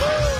Woo!